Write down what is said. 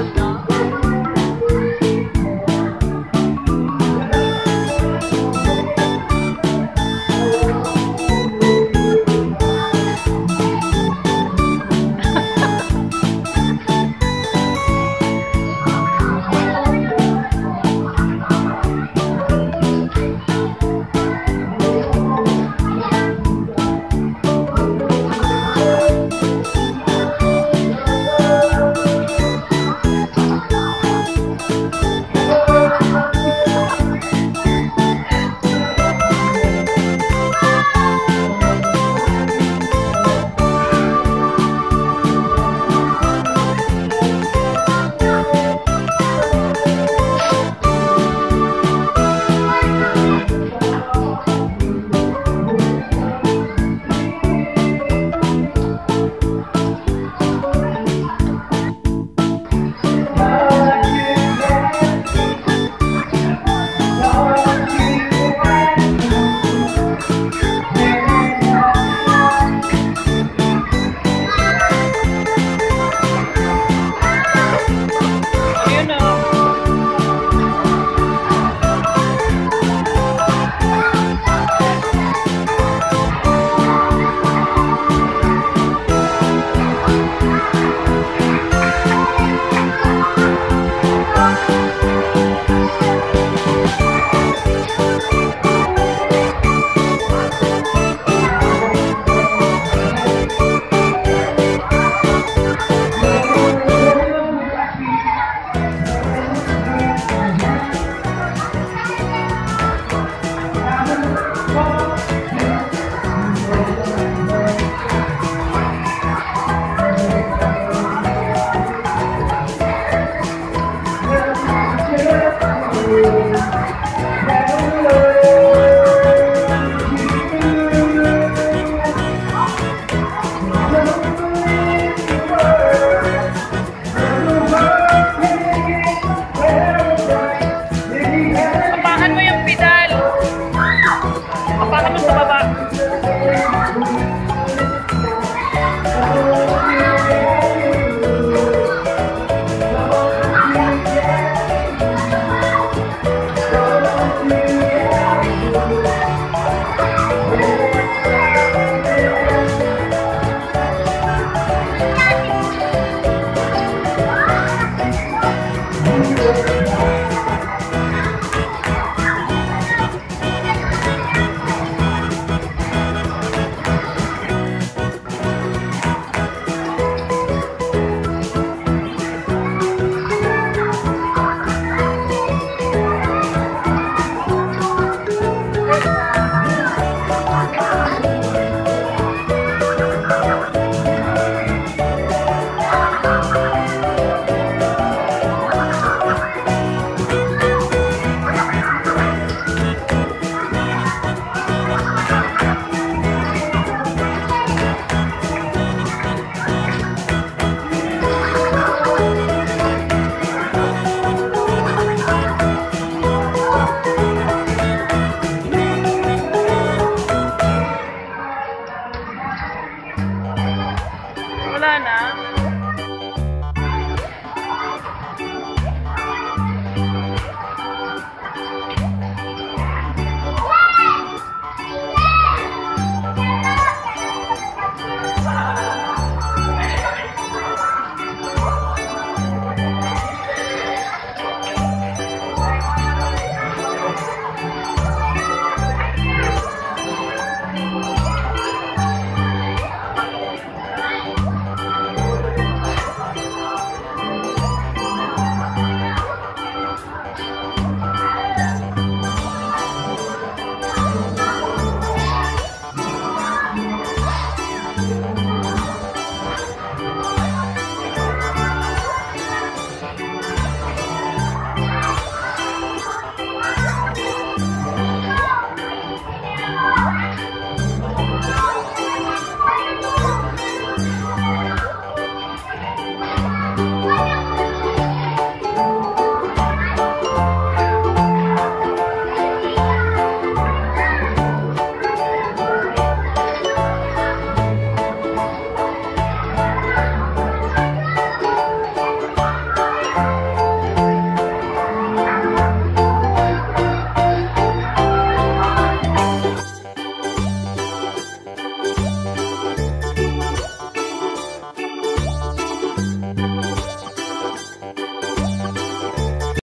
alta.